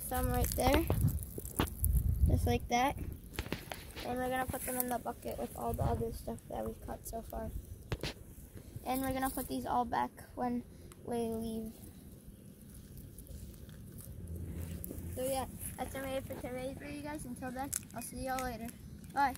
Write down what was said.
some right there. Just like that. And we're gonna put them in the bucket with all the other stuff that we've cut so far. And we're gonna put these all back when we leave. So yeah, that's our way for today for you guys. Until then, I'll see y'all later. Bye.